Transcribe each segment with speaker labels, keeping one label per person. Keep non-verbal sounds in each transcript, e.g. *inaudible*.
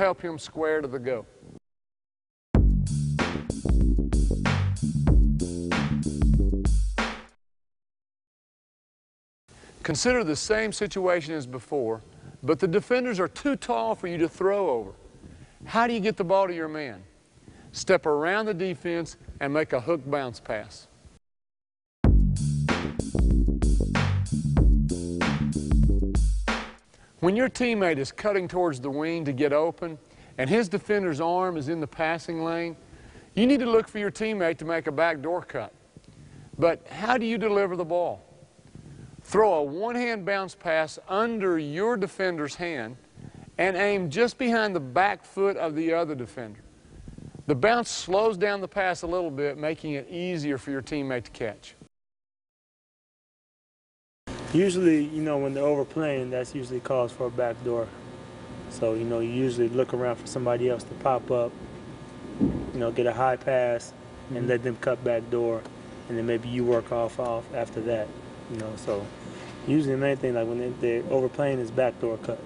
Speaker 1: help him square to the go. Consider the same situation as before, but the defenders are too tall for you to throw over. How do you get the ball to your man? Step around the defense and make a hook bounce pass. When your teammate is cutting towards the wing to get open and his defender's arm is in the passing lane, you need to look for your teammate to make a backdoor cut. But how do you deliver the ball? Throw a one-hand bounce pass under your defender's hand and aim just behind the back foot of the other defender. The bounce slows down the pass a little bit, making it easier for your teammate to catch.
Speaker 2: Usually, you know, when they're overplaying, that's usually calls for a backdoor. So, you know, you usually look around for somebody else to pop up, you know, get a high pass and mm-hmm. let them cut back door, and then maybe you work off off after that, you know. So Usually the main thing, like when they, they're overplaying, is backdoor cut.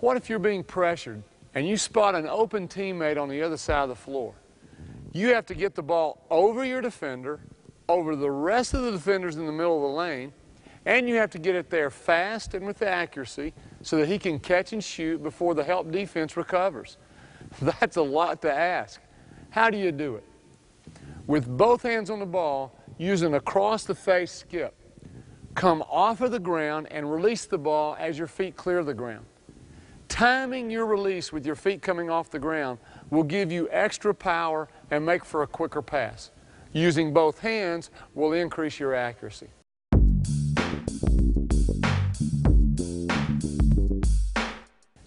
Speaker 1: What if you're being pressured and you spot an open teammate on the other side of the floor? You have to get the ball over your defender, over the rest of the defenders in the middle of the lane, and you have to get it there fast and with accuracy so that he can catch and shoot before the help defense recovers. *laughs* That's a lot to ask. How do you do it? with both hands on the ball, using a cross the face skip. Come off of the ground and release the ball as your feet clear the ground. Timing your release with your feet coming off the ground will give you extra power and make for a quicker pass. Using both hands will increase your accuracy.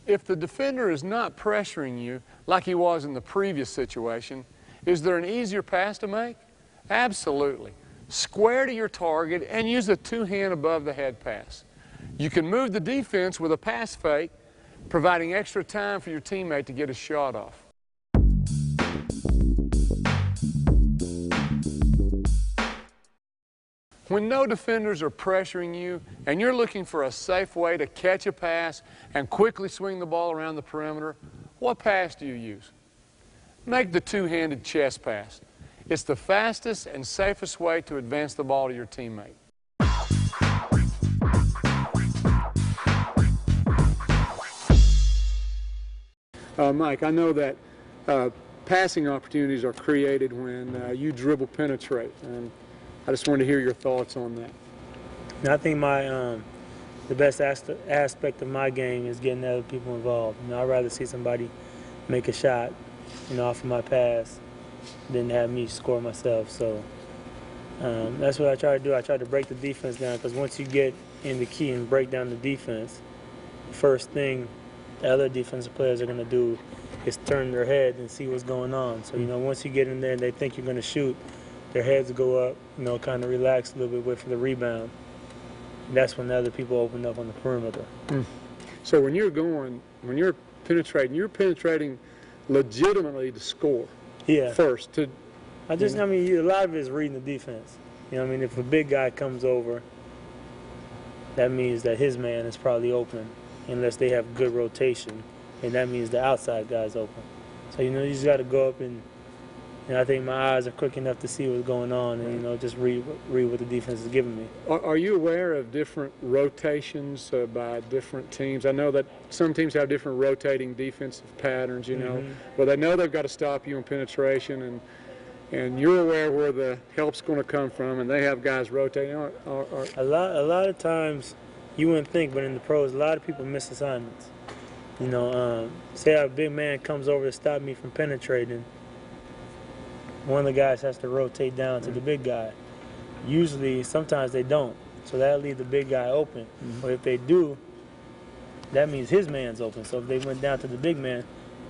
Speaker 1: If the defender is not pressuring you like he was in the previous situation, is there an easier pass to make? Absolutely. Square to your target and use a two-hand above the head pass. You can move the defense with a pass fake, providing extra time for your teammate to get a shot off. When no defenders are pressuring you and you're looking for a safe way to catch a pass and quickly swing the ball around the perimeter, what pass do you use? Make the two-handed chest pass. It's the fastest and safest way to advance the ball to your teammate. Uh, Mike, I know that uh, passing opportunities are created when uh, you dribble penetrate, and I just wanted to hear your thoughts on that.
Speaker 2: I think my um, the best aspect of my game is getting other people involved. You know, I'd rather see somebody make a shot you know, off of my pass than have me score myself. So um, that's what I try to do. I try to break the defense down because once you get in the key and break down the defense, the first thing the other defensive players are going to do is turn their head and see what's going on. So, you know, once you get in there and they think you're going to shoot, their heads go up, you know, kind of relax a little bit, wait for the rebound. And that's when the other people open up on the perimeter. Mm.
Speaker 1: So when you're going, when you're penetrating, you're penetrating – legitimately to score.
Speaker 2: Yeah.
Speaker 1: First to.
Speaker 2: I just, I mean, a lot of it is reading the defense. You know, I mean, if a big guy comes over, that means that his man is probably open, unless they have good rotation, and that means the outside guy's open. So you know, you just got to go up and and I think my eyes are quick enough to see what's going on and, you know, just read, read what the defense is giving me.
Speaker 1: Are, are you aware of different rotations uh, by different teams? I know that some teams have different rotating defensive patterns, you know, mm-hmm. but they know they've got to stop you in penetration and and you're aware where the help's going to come from, and they have guys rotating. Are, are, are...
Speaker 2: A lot, a lot of times, you wouldn't think, but in the pros, a lot of people miss assignments. You know, um, say a big man comes over to stop me from penetrating, one of the guys has to rotate down to the big guy. Usually, sometimes they don't. So that'll leave the big guy open. Mm-hmm. But if they do, that means his man's open. So if they went down to the big man,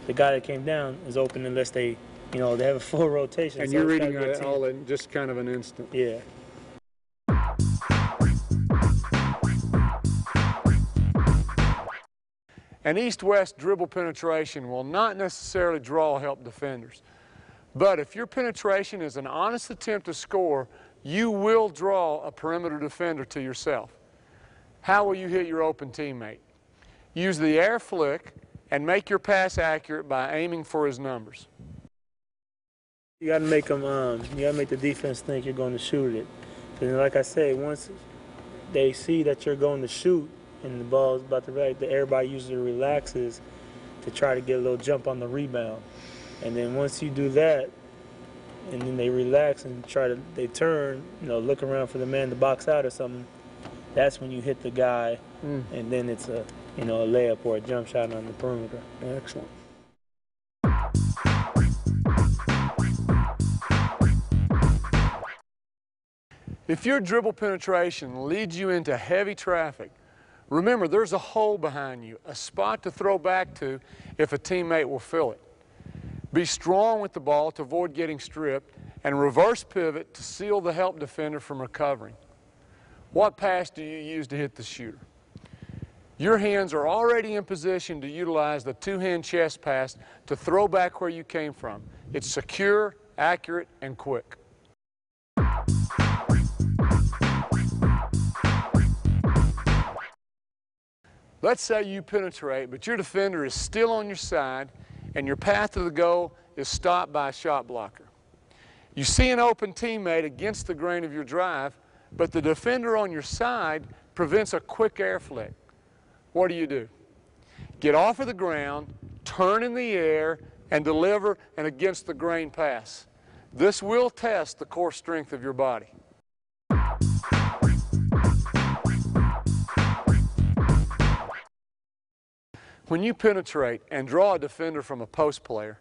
Speaker 2: the guy that came down is open unless they, you know, they have a *laughs* full rotation.
Speaker 1: And
Speaker 2: so
Speaker 1: you're reading it all in just kind of an instant.
Speaker 2: Yeah.
Speaker 1: An east-west dribble penetration will not necessarily draw help defenders. But if your penetration is an honest attempt to score, you will draw a perimeter defender to yourself. How will you hit your open teammate? Use the air flick and make your pass accurate by aiming for his numbers.
Speaker 2: You got to make them. Um, you got to make the defense think you're going to shoot it. And like I said, once they see that you're going to shoot and the ball's about to right, everybody usually relaxes to try to get a little jump on the rebound. And then once you do that, and then they relax and try to they turn, you know, look around for the man to box out or something. That's when you hit the guy,
Speaker 1: Mm.
Speaker 2: and then it's a you know a layup or a jump shot on the perimeter.
Speaker 1: Excellent. If your dribble penetration leads you into heavy traffic, remember there's a hole behind you, a spot to throw back to if a teammate will fill it. Be strong with the ball to avoid getting stripped and reverse pivot to seal the help defender from recovering. What pass do you use to hit the shooter? Your hands are already in position to utilize the two-hand chest pass to throw back where you came from. It's secure, accurate, and quick. Let's say you penetrate, but your defender is still on your side and your path to the goal is stopped by a shot blocker. You see an open teammate against the grain of your drive, but the defender on your side prevents a quick air flick. What do you do? Get off of the ground, turn in the air, and deliver an against the grain pass. This will test the core strength of your body. When you penetrate and draw a defender from a post player,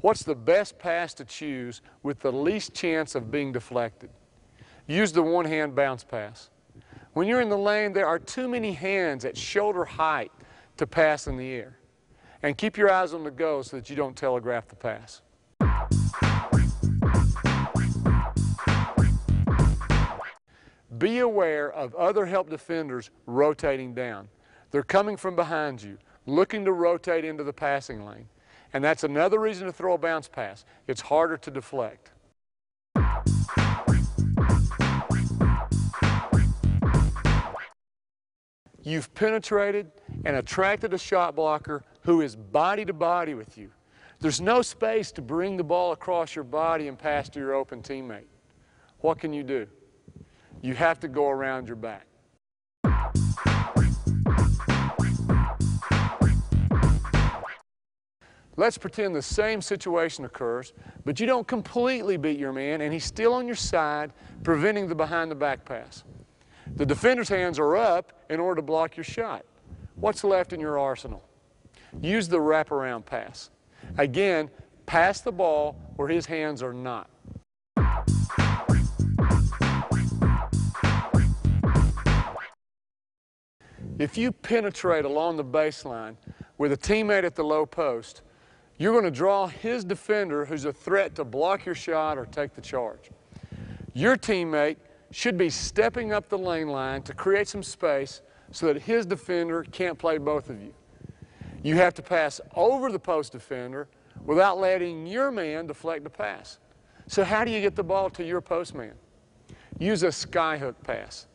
Speaker 1: what's the best pass to choose with the least chance of being deflected? Use the one hand bounce pass. When you're in the lane, there are too many hands at shoulder height to pass in the air. And keep your eyes on the go so that you don't telegraph the pass. Be aware of other help defenders rotating down. They're coming from behind you, looking to rotate into the passing lane. And that's another reason to throw a bounce pass. It's harder to deflect. You've penetrated and attracted a shot blocker who is body to body with you. There's no space to bring the ball across your body and pass to your open teammate. What can you do? You have to go around your back. Let's pretend the same situation occurs, but you don't completely beat your man and he's still on your side, preventing the behind the back pass. The defender's hands are up in order to block your shot. What's left in your arsenal? Use the wraparound pass. Again, pass the ball where his hands are not. If you penetrate along the baseline with a teammate at the low post, you're going to draw his defender who's a threat to block your shot or take the charge. Your teammate should be stepping up the lane line to create some space so that his defender can't play both of you. You have to pass over the post defender without letting your man deflect the pass. So how do you get the ball to your post man? Use a skyhook pass.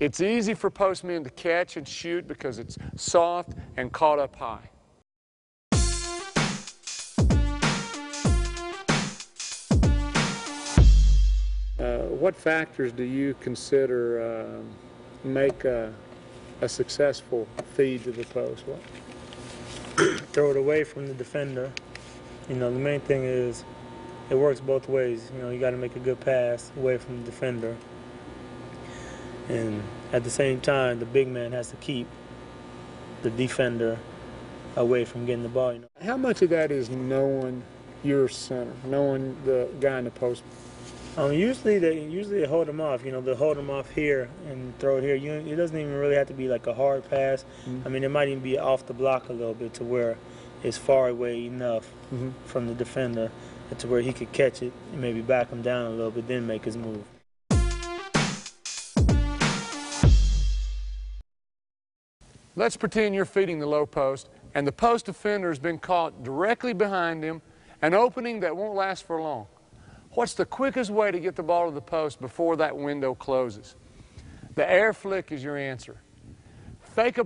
Speaker 1: It's easy for post men to catch and shoot because it's soft and caught up high. What factors do you consider uh, make a, a, successful feed to the post? What? *clears throat*
Speaker 2: Throw it away from the defender. You know, the main thing is it works both ways. You know, you got to make a good pass away from the defender. And at the same time, the big man has to keep the defender away from getting the ball. You know?
Speaker 1: How much of that is knowing your center, knowing the guy in the post?
Speaker 2: Um, usually they usually they hold them off. You know, they hold them off here and throw it here. You, it doesn't even really have to be like a hard pass. Mm-hmm. I mean, it might even be off the block a little bit to where it's far away enough mm-hmm. from the defender to where he could catch it and maybe back him down a little bit, then make his move.
Speaker 1: Let's pretend you're feeding the low post and the post defender has been caught directly behind him, an opening that won't last for long. What's the quickest way to get the ball to the post before that window closes? The air flick is your answer. Think about